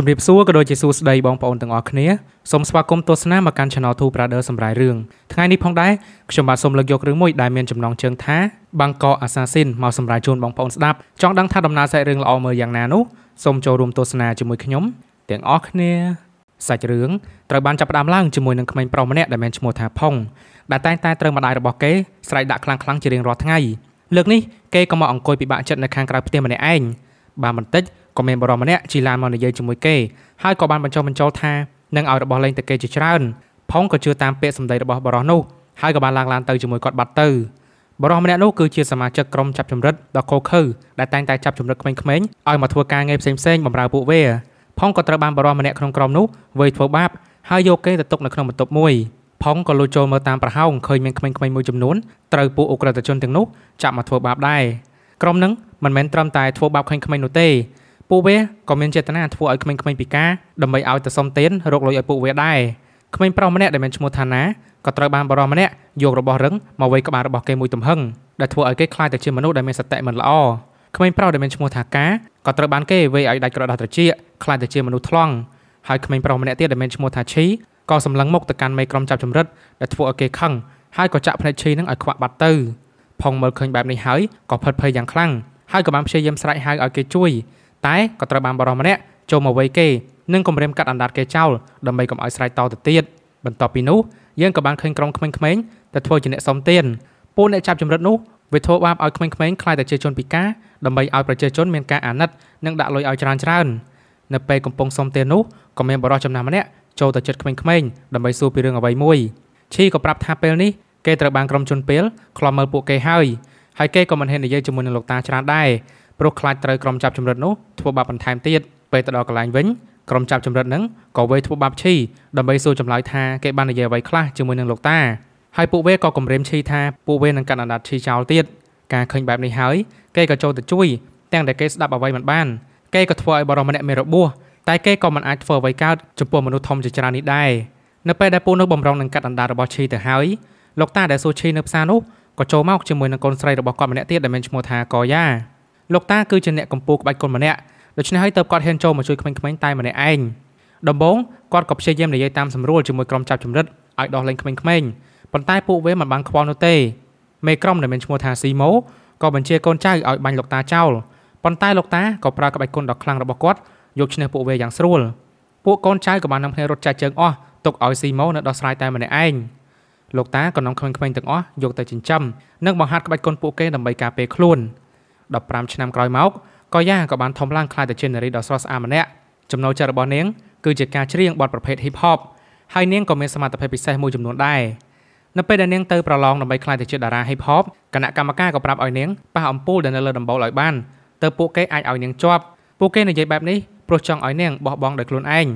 ជំរាបសួរក៏ដូចជាសួស្តីបងប្អូនទាំងអស់គ្នាសូមស្វាគមន៍ទស្សនាមកកាន់ Channel 2 Brother សម្រាប់រឿងថ្ងៃនេះផងដែរខ្ញុំបាទសូមលើកយករឿងមួយដែលមានចំណងជើងថាបាងកកអាសាស៊ីនមកសម្រាប់ជូនបងប្អូនស្ដាប់ចង់ដឹងថាដំណើរសាច់រឿងល្អមើលយ៉ាងណានោះសូមចូលរួមទស្សនាជាមួយខ្ញុំទាំងអស់គ្នាសាច់រឿងត្រូវបានចាប់ផ្ដើមឡើងជាមួយនឹងក្មេងប្រុសម្នាក់ដែលមានឈ្មោះថាផុងដែលតែងតែត្រូវម្ដាយរបស់គេស្រែកដាក់ខ្លាំងៗជារៀងរាល់ថ្ងៃលើកនេះគេក៏មកអង្គុយពិបាកចិត្តនៅខាងក្រៅផ្ទះម្នាក់ឯងបានបន្តិច ក៏មានបរិម្នាក់ជីឡានមកនិយាយជាមួយគេហើយក៏បានបញ្ចុះបញ្ចូលថានឹងឲ្យរបស់លេងទៅគេជាច្រើនផុងក៏ជឿតាមពាក្យសម្ដីរបស់បរិសនោះហើយក៏បានឡើងឡានទៅជាមួយគាត់បាត់ទៅបរិសម្នាក់នោះគឺជាសមាជិកក្រុមចាប់ចម្រិតដ៏ខូខើដែលតែងតែចាប់ចម្រិតក្មេងៗឲ្យមកធ្វើការងារផ្សេងៗបម្រើពួកវាផុងក៏ត្រូវបានបរិសម្នាក់ក្នុងក្រុមនោះវេធ្វើបាបហើយយកគេទៅទុកនៅក្នុងបន្ទប់មួយផុងក៏លួចចូលមើលតាមប្រហោងឃើញមានក្មេងៗមួយចំនួនត្រូវពួកអ ுக ្រិតជនទាំងនោះចាប់មកធ្វើបាបដែរក្រុមនឹងមិនមែនត្រឹមតែធ្វើបាបក្មេងៗនោះទេ ពួកវាក៏មានចេតនាធ្វើឲ្យក្មេងៗពិការដើម្បីឲ្យទៅសុំទានរកលុយឲ្យពួកវាដែរក្មេងប្រុសម្នាក់ដែលមានឈ្មោះថាណាក៏ត្រូវបានបរិម្នាក់យករបស់រឹងមកវាយក្បាលរបស់គេមួយទំហឹងដែលធ្វើឲ្យគេខ្លាចទៅជាមនុស្សដែលមានសតិមិនល្អក្មេងប្រុសដែលមានឈ្មោះថាកាក៏ត្រូវបានគេវាយឲ្យដាច់ក្រដាស់ត្រចៀកខ្លាចទៅជាមនុស្សថ្លង់ហើយក្មេងប្រុសម្នាក់ទៀតដែលមានឈ្មោះថាឈីក៏សម្លឹងមុខទៅកាន់មេក្រុមចាប់ចម្រិតដែលធ្វើឲ្យគេខឹងហើយក៏ចាក់ភ្នែកឈីនឹងឲ្យខ្វាក់បាត់ទៅផុងមើលឃើញបែបនេះហើយក៏ផិតភ័យយ៉ាងខ្លាំងហើយក៏បានព្យាយាមស្រែកហៅឲ្យគេជួយ តែក៏ត្រូវបានបរិមម្នាក់ចូលមកវ័យគេនិងគម្រាមកាត់អណ្ដាតគេចោលដើម្បីកុំឲ្យស្រែកតទៅទៀតបន្ទាប់ពីនោះយើងក៏បានឃើញក្រុមក្មេងៗទៅធ្វើជាអ្នកសុំទានពួកអ្នកចាប់ចម្រិតនោះវាធ្វើបាបឲ្យក្មេងៗខ្លាយទៅជាជនពិការដើម្បីឲ្យប្រជាជនមានការអាណិតនិងដាក់លុយឲ្យច្រើនច្រើននៅពេលកំពុងសុំទាននោះក៏មានបរិសុទ្ធចំណាស់ម្នាក់ចូលទៅចិត្តក្មេងៗដើម្បីសួរពីរឿងអ្វីមួយឈីក៏ប្រាប់ថាពេលនេះគេត្រូវបានក្រុមជនពេលខ្លំមើលពួកគេហើយហើយគេក៏មិនហ៊ាននិយាយជាមួយនឹងលោកតាច្រើនដែរ ព្រោះខ្លាចត្រូវក្រុមចាប់ចម្រិតនោះធ្វើបាបបន្ថែមទៀតពេលទៅដល់កន្លែងវិញក្រុមចាប់ចម្រិតនឹងក៏វេធ្វើបាបឈីដើម្បីសួរចម្លើយថាគេបាននិយាយអ្វីខ្លះជាមួយនឹងលោកតាហើយពួកវាក៏គំរាមឈីថាពួកវានឹងកាត់អណ្ដាតឈីចោលទៀតការឃើញបែបនេះហើយគេក៏ចូលទៅជួយទាំងតែគេស្ដាប់អ្វីមិនបានគេក៏ធ្វើឲ្យបរិមម្នាក់មានរបួសតែគេក៏មិនអាចធ្វើអ្វីកើតចំពោះមនុស្សធំជាច្រើននេះដែរនៅពេលដែលពូនោះបំរុងនឹងកាត់អណ្ដាតរបស់ឈីទៅហើយលោកតាដែលសួរឈីនៅផ្សារនោះក៏ចូលមកជាមួយនឹងកូនស្រីរបស់គាត់ម្នាក់ទៀតដែលមានឈ្មោះថាកយ៉ា លោកតាគឺជាអ្នកកម្ពូលក្បាច់គុណម្នាក់ដូច្នេះហើយទើបគាត់ហ៊ានចូលមកជួយក្មេងៗតែម្នាក់ឯងដំបូងគាត់ក៏ព្យាយាមនិយាយតាមសម្រួលជាមួយក្រុមចាប់ចម្រិតឲ្យដោះលែងក្មេងៗប៉ុន្តែពួកវាមិនបានខ្វល់នោះទេមេក្រុមដែលមានឈ្មោះថាស៊ីម៉ូក៏បញ្ជាកូនចៅឲ្យបាញ់លោកតាចោលប៉ុន្តែលោកតាក៏ប្រើក្បាច់គុណដ៏ខ្លាំងរបស់គាត់យកឈ្នះពួកវាយ៉ាងស្រួលពួកកូនចៅក៏បាននាំគ្នារត់ចាច់ជើងអស់ទុកឲ្យស៊ីម៉ូនៅដោះស្រាយតែម្នាក់ឯងលោកតាក៏នាំក្មេងៗទាំងអស់យកទៅចិញ្ចឹមនិងបង្ហាត់ក្បាច់គុណពួកគេដើម្បីការពារខ្លួន 15ឆ្នាំក្រោយមកក៏យ៉ាក៏បានធំឡើងខ្លាយទៅជានារីដ៏ស្រស់ស្អាតម្នាក់ចំណូលចិត្តរបស់នាងគឺជាការច្រៀងបទប្រភេទ hip hop ហើយនាងក៏មានសមត្ថភាពពិសេសមួយចំនួនដែរនៅពេលដែលនាងទៅប្រឡងដើម្បីក្លាយទៅជាតារា hip hop គណៈកម្មការក៏ប្រាប់ឲ្យនាងប៉ះអំពូលដែលនៅលើដំបូលឲ្យបានទើបពួកគេអាចឲ្យនាងជាប់ពួកគេនិយាយបែបនេះព្រោះចង់ឲ្យនាងបោះបង់ដោយខ្លួនឯង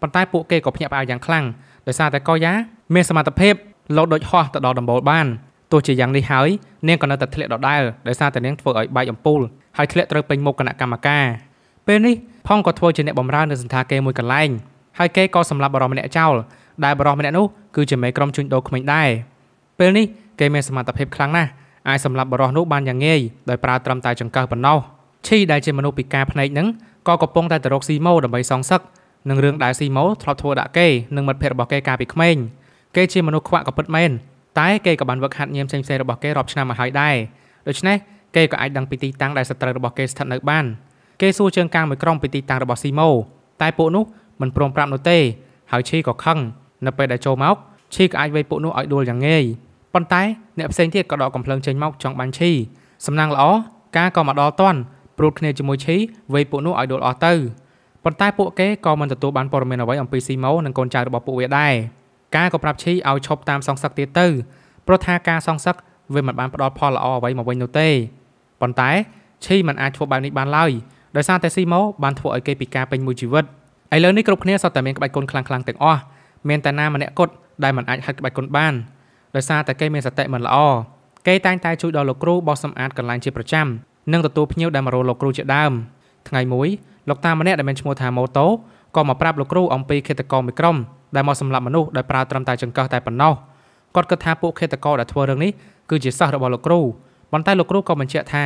ប៉ុន្តែពួកគេក៏ភ្ញាក់ផ្អើលយ៉ាងខ្លាំងដោយសារតែកយ៉ាមានសមត្ថភាពលោតដូចហោះទៅដល់ដំបូលបាន ទោះជាយ៉ាងនេះហើយនាងក៏នៅតែធ្លាក់ដដែលដោយសារតែនាងធ្វើឲ្យបែកអំពូលហើយធ្លាក់ត្រូវពេញមុខគណៈកម្មការពេលនេះផុងក៏ធ្វើជាអ្នកបម្រើនៅសន្តាគារមួយកន្លែងហើយគេក៏សម្លាប់បរិសម្នាក់ចោលដែលបរិសម្នាក់នោះគឺជាមេក្រុមជួញដូរក្មេងដែរពេលនេះគេមានសមត្ថភាពខ្លាំងណាស់អាចសម្លាប់បរិសនោះបានយ៉ាងងាយដោយប្រើត្រឹមតែចង្កឹះប៉ុណ្ណោះឈីដែលជាមនុស្សពិការភ្នែកនឹងក៏កំពុងតែទៅរកស៊ីម៉ូដើម្បីសងសឹកនឹងរឿងដែលស៊ីម៉ូធ្លាប់ធ្វើដាក់គេនិងមិត្តភ័ក្តិរបស់គេកាលពីក្មេងគេជាមនុស្សខ្វាក់ក៏ពិតមែន តែគេក៏បានវឹកហាត់ញៀមផ្សេងៗរបស់គេរាប់ឆ្នាំមកហើយដែរដូច្នេះគេក៏អាចដឹងពីទីតាំងដែលសត្រូវរបស់គេស្ថិតនៅបានគេសួរជើងកាងមួយក្រុមពីទីតាំងរបស់ស៊ីម៉ូតែពួកនោះមិនព្រមប្រាប់នោះទេហើយឈីក៏ខឹងនៅពេលដែលចូលមកឈីក៏អាចវាយពួកនោះឲ្យដួលយ៉ាងងាយប៉ុន្តែអ្នកផ្សេងទៀតក៏ដកកំភ្លើងចេញមកចង់បាញ់ឈីសំណាងល្អការក៏មកដល់តន់ព្រួតគ្នាជាមួយឈីវាយពួកនោះឲ្យដួលអស់ទៅប៉ុន្តែពួកគេក៏មិនទទួលបានព័ត៌មានអ្វីអំពីស៊ីម៉ូនិងកូនចៅរបស់ពួកវាដែរ ការក៏ប្រាប់ឈីឲ្យឈប់តាមសងសឹកទៀតទៅព្រោះថាការសងសឹកវាមិនបានផ្ដល់ផលល្អអ្វីមកវិញនោះទេប៉ុន្តែឈីមិនអាចធ្វើបែបនេះបានឡើយដោយសារតែស៊ីម៉ូបានធ្វើឲ្យគេពិការពេញមួយជីវិតឥឡូវនេះគ្រប់គ្នាសុទ្ធតែមានក្បាច់គុណខ្លាំងៗទាំងអស់មានតែណាម្នាក់គត់ដែលមិនអាចហាត់ក្បាច់គុណបានដោយសារតែគេមានសតិមិនល្អគេតែងតែជួយដល់លោកគ្រូបោសសម្អាតកន្លែងជាប្រចាំនិងទទួលភ្ញៀវដែលមករកលោកគ្រូជាដើមថ្ងៃមួយលោកតាម្នាក់ដែលមានឈ្មោះថាម៉ូតូក៏មកប្រាប់លោកគ្រូអំពីឃាតករមួយក្រុម ដែលមកសម្លាប់មនុស្សដោយប្រើត្រឹមតែចង្កឹះតែប៉ុណ្ណោះគាត់គិតថាពួកឃាតករដែលធ្វើរឿងនេះគឺជាសិស្សរបស់លោកគ្រូប៉ុន្តែលោកគ្រូក៏បញ្ជាក់ថា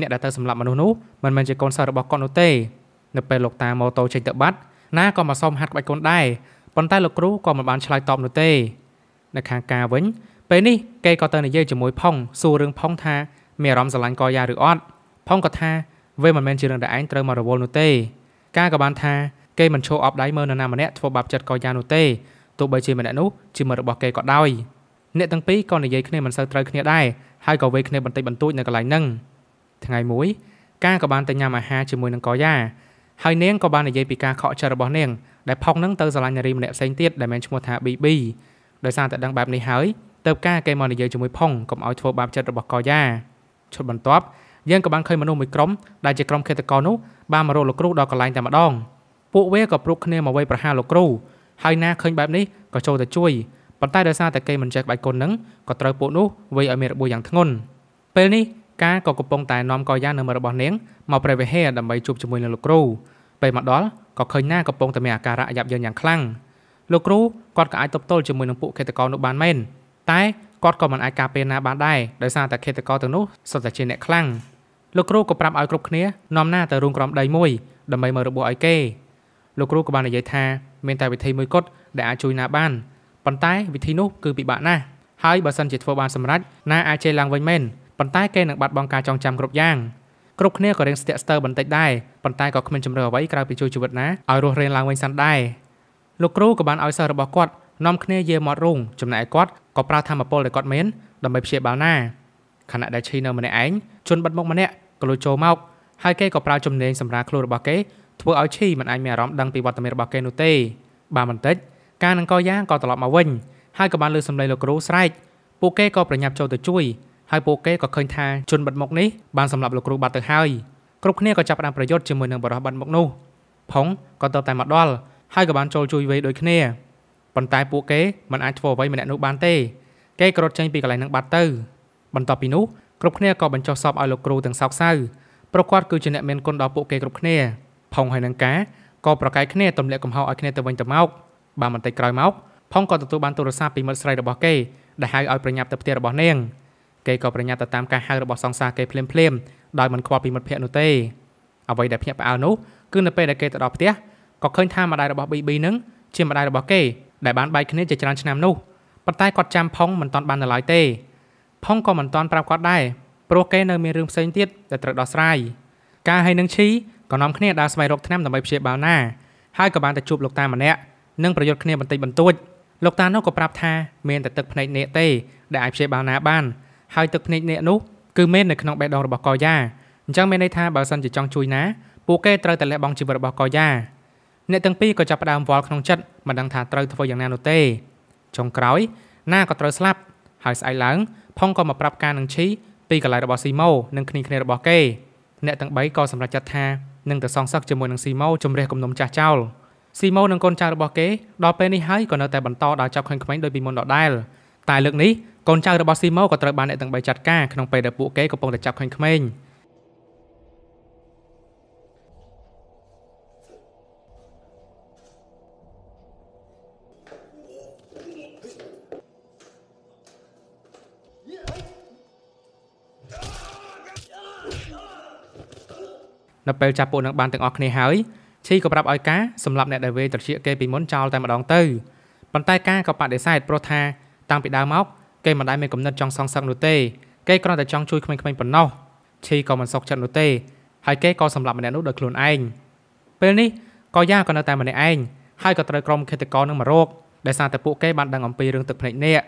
អ្នកដែលទៅសម្លាប់មនុស្សនោះមិនមែនជាកូនសិស្សរបស់គាត់នោះទេនៅពេលលោកតាម៉ូតូចេញទៅបាត់ណាក៏មកសុំហាត់ក្បាច់គុនដែរប៉ុន្តែលោកគ្រូក៏មិនបានឆ្លើយតបនោះទេនៅខាងការវិញពេលនេះគេក៏ទៅនិយាយជាមួយផុងសួររឿងផុងថាមានអារម្មណ៍ស្រឡាញ់កយ៉ាឬអត់ផុងក៏ថាវាមិនមែនជារឿងដែលឯងត្រូវមករវល់នោះទេការក៏បានថា គេមិនឈោអបដៃមើលនរណាម្នាក់ធ្វើបាបចិត្តកយ៉ានោះទេទោះបីជាម្នាក់នោះជាមិត្តរបស់គេក៏ដោយអ្នកទាំងពីរក៏និយាយគ្នាមិនសូវត្រូវគ្នាដែរហើយក៏វេគ្នាបន្តិចបន្តួចនៅកន្លែងហ្នឹងថ្ងៃមួយការក៏បានទៅញ៉ាំអាហារជាមួយនឹងកយ៉ាហើយនាងក៏បាននិយាយពីការខកចិត្តរបស់នាងដែលផុកនឹងទៅស្រឡាញ់នារីម្នាក់ផ្សេងទៀតដែលមានឈ្មោះថា BB ដោយសារតែដឹងបែបនេះហើយទៅការគេមកនិយាយជាមួយផុងកុំឲ្យធ្វើបាបចិត្តរបស់កយ៉ាឈុតបន្ទាប់យើងក៏បានឃើញមនុស្សមួយក្រុមដែលជាក្រុមឃាតករនោះបានមករកលោកគ្រូដល់កន្លែងតែម្ដង ពួកវាក៏ព្រុកគ្នាមកវាយប្រហារលោកគ្រូហើយណាឃើញបែបនេះក៏ចូលទៅជួយប៉ុន្តែដោយសារតែគេមិនចេះក្បាច់គុណនឹងក៏ត្រូវពួកនោះវាយឲ្យមានរបួសយ៉ាងធ្ងន់ពេលនេះការក៏កំពុងតែនាំកយ៉ានៅមើលរបស់នាងមកព្រះវិហារដើម្បីជួបជាមួយនឹងលោកគ្រូពេលមកដល់ក៏ឃើញណាកំពុងតែមានអាការៈយ៉ាប់យ៉ឺនយ៉ាងខ្លាំងលោកគ្រូគាត់ក៏អាចទប់ទល់ជាមួយនឹងពួកឃាតករនោះបានមែនតែគាត់ក៏មិនអាចការពារណាបានដែរដោយសារតែឃាតករទាំងនោះសុទ្ធតែជាអ្នកខ្លាំងលោកគ្រូក៏ប្រាប់ឲ្យគ្រប់គ្នានាំណាទៅរូងក្រំដីមួយដើម្បីមើលរបួសឲ្យគេ លោកគ្រូក៏បាននិយាយថាមានតែវិធីមួយគត់ដែលអាចជួយណាបានប៉ុន្តែវិធីនោះគឺពិបាកណាស់ហើយបើសិនជាធ្វើបានសម្រេចណាអាចជេរឡើងវិញមែនប៉ុន្តែគេនឹងបាត់បង់ការចងចាំគ្រប់យ៉ាងគ្រប់គ្នាក៏រៀងស្ទាក់ស្ទើរបន្តិចដែរប៉ុន្តែក៏គ្មានជំរឿអ្វីក្រៅពីជួយជីវិតណាឲ្យរស់រានឡើងវិញសិនដែរលោកគ្រូក៏បានឲ្យសិស្សរបស់គាត់នាំគ្នាយាមាត់រូងចំណែកគាត់ក៏ប្រើធម្មពលដែលគាត់មានដើម្បីព្យាបាលណាខណៈដែលឈីនៅម្នាក់ឯងជន់បិទមុខម្នាក់ក៏លួចចូលមកហើយគេក៏ប្រើជំនាញសម្រាប់ខ្លួនរបស់គេ ធ្វើឲ្យឈីមិនអាចមានអារម្មណ៍ដឹងពីវត្តមានរបស់គេនោះទេបានបន្តិចការនឹងកយ៉ាងក៏ត្រឡប់មកវិញហើយក៏បានលើសំឡេងលោកគ្រូស្រែកពួកគេក៏ប្រញាប់ចូលទៅជួយហើយពួកគេក៏ឃើញថាជនបិទមុខនេះបានសម្លាប់លោកគ្រូបាត់ទៅហើយគ្រប់គ្នាក៏ចាប់ផ្ដើមប្រយុទ្ធជាមួយនឹងបរិះបាត់មុខនោះផុងក៏ទៅតែមកដល់ហើយក៏បានចូលជួយវេដូចគ្នាប៉ុន្តែពួកគេមិនអាចធ្វើអ្វីម្នាក់នោះបានទេគេក៏រត់ចេញពីកន្លែងនឹងបាត់ទៅបន្ទាប់ពីនោះគ្រប់គ្នាក៏បញ្ចុះសពឲ្យលោកគ្រូទាំងសោកសៅប្រគាត់គឺជាអ្នកមានគុណដល់ពួកគេគ្រប់គ្នា ផុងហើយនឹងការក៏ប្រកែកគ្នាទម្លាក់កំហុសឲ្យគ្នាទៅវិញទៅមកបានបន្តិចក្រោយមកផុងក៏ទទួលបានទូរស័ព្ទពីមិត្តស្រីរបស់គេដែលហៅឲ្យប្រញាប់ទៅផ្ទះរបស់នាងគេក៏ប្រញាប់ទៅតាមការហៅរបស់សង្សារគេភ្លាមភ្លាមដោយមិនខ្វល់ពីមិត្តភ័ក្តិនោះទេអ្វីដែលភ្ញាក់ផ្អើលនោះគឺនៅពេលដែលគេទៅដល់ផ្ទះក៏ឃើញថាម្ដាយរបស់ BB នឹងជាម្ដាយរបស់គេដែលបានបែកគ្នាជាច្រើនឆ្នាំនោះប៉ុន្តែគាត់ចាំផុងមិនទាន់បាននៅឡើយទេផុងក៏មិនទាន់ប្រាប់គាត់ដែរព្រោះគេនៅមានរឿងផ្សេងទៀតដែលត្រូវដោះស្រាយការហើយនឹងឈី ក៏នាំគ្នាដើរស្វែងរកថ្នាំដើម្បីព្យាបាលណាហើយក៏បានទៅជួបលោកតាម្នាក់និងប្រយុទ្ធគ្នាបន្តិចបន្តួចលោកតានោះក៏ប្រាប់ថាមានតែទឹកភ្នែកនេកទេដែលអាចព្យាបាលណាបានហើយទឹកភ្នែកនេកនោះគឺមាននៅក្នុងបេះដូងរបស់កយ៉ាអញ្ចឹងមានន័យថាបើសិនជាចង់ជួយណាពួកគេត្រូវតែលះបង់ជីវិតរបស់កយ៉ាអ្នកទាំងពីរក៏ចាប់ផ្ដើមវល់ក្នុងចិត្តមិនដឹងថាត្រូវធ្វើយ៉ាងណានោះទេចុងក្រោយណាក៏ត្រូវស្លាប់ហើយស្អែកឡើងផុងក៏មកប្រាប់ការនឹងឈីពីកន្លែងរបស់ស៊ីម៉ូនិងគ្នាគ្នារបស់គេអ្នកទាំង3ក៏សម្រេចចិត្តថា នឹងទៅសងសឹកជាមួយនឹងស៊ីម៉ូជំរះគំនុំចាស់ចោលស៊ីម៉ូនិងកូនចៅរបស់គេដល់ពេលនេះហើយក៏នៅតែបន្តដល់ចាប់ក្មេងៗដោយពីមុនដដែលតែលើកនេះកូនចៅរបស់ស៊ីម៉ូក៏ត្រូវបានអ្នកទាំង3ចាត់ការក្នុងពេលដែលពួកគេកំពុងតែចាប់ក្មេង នៅពេលចាប់ពួកនឹងបានទាំងអស់គ្នាហើយឈីក៏ប្រាប់ឲ្យការសម្រាប់អ្នកដែលវេត្រជាគេពីមុនចោលតែម្ដងទៅប៉ុន្តែការក៏បដិសេធព្រោះថាតាំងពីដើមមកគេមិនដែលមានគំនិតចង់សងសឹកនោះទេគេគ្រាន់តែចង់ជួយក្មេងៗប៉ុណ្ណោះឈីក៏មិនសុខចិត្តនោះទេហើយគេក៏សម្លាប់ម្នាក់នោះដោយខ្លួនឯងពេលនេះក៏យ៉ាក៏នៅតែម្នាក់ឯងហើយក៏ត្រូវក្រុមឃាតករនឹងមករកដែលសារតែពួកគេបានដឹងអំពីរឿងទឹកភ្នែកនេះ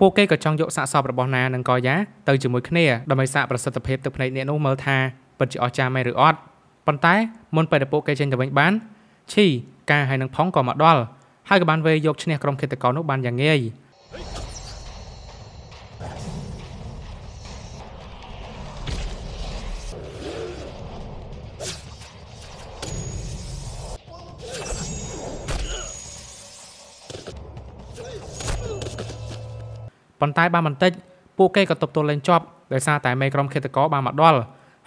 ពួកគេក៏ចង់យកសាកសពរបស់ណានិងកយ៉ាទៅជាមួយគ្នាដើម្បីសាកប្រសិទ្ធភាពទឹកភ្នែកនេះនោះមើលថាពិតជាអស្ចារ្យមែនឬអត់ ប៉ុន្តែមុនពេលដែលពួកគេចេញទៅវិញបានឈីការហើយនឹងផុងក៏មកដល់ហើយក៏បានវេយកឈ្នះក្រុមឃាតករនោះបានយ៉ាងងាយប៉ុន្តែបានបន្តិចពួកគេក៏ទប់ទល់លែងជាប់ដោយសារតែមេក្រុមឃាតករបានមកដល់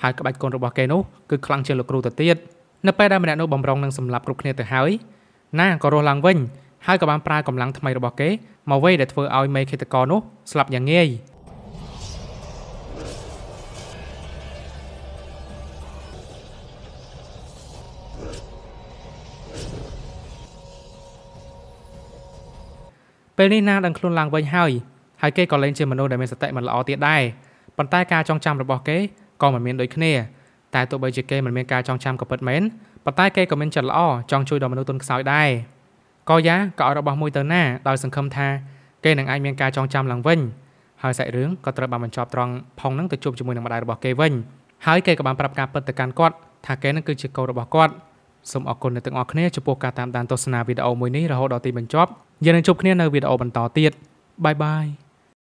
ហើយក្បាច់គុនរបស់គេនោះគឺខ្លាំងជាងលោកគ្រូទៅទៀតនៅពេលដែលម្នាក់នោះបំរុងនឹងសម្លាប់គ្រប់គ្នាទៅហើយណាក៏រស់ឡើងវិញហើយក៏បានប្រើកម្លាំងថ្មីរបស់គេមកវេដែលធ្វើឲ្យមេឃាតករនោះស្លាប់យ៉ាងងាយពេលនេះណាដឹងខ្លួនឡើងវិញហើយហើយគេក៏លែងជាមនុស្សដែលមានសតិមិនល្អទៀតដែរប៉ុន្តែការចងចាំរបស់គេ ក៏មិនមានដូចគ្នាតែទោះបីជាគេមិនមានការចងចាំក៏ពិតមែនប៉ុន្តែគេក៏មានចិត្តល្អចង់ជួយដល់មនុស្សទុនខ្សោយដែរក៏យ៉ាក៏ឲ្យរបស់មួយទៅណាដោយសង្ឃឹមថាគេនឹងអាចមានការចងចាំឡើងវិញហើយសាច់រឿងក៏ត្រូវបានបញ្ចប់ត្រង់ផុងនឹងទៅជួបជាមួយនឹងម្ដាយរបស់គេវិញហើយគេក៏បានប្រាប់ការពិតទៅកាន់គាត់ថាគេនឹងគឺជាកូនរបស់គាត់សូមអរគុណអ្នកទាំងអស់គ្នាចំពោះការតាមដានទស្សនាវីដេអូមួយនេះរហូតដល់ទីបញ្ចប់យើងនឹងជួបគ្នានៅវីដេអូបន្តទៀតបាយបាយ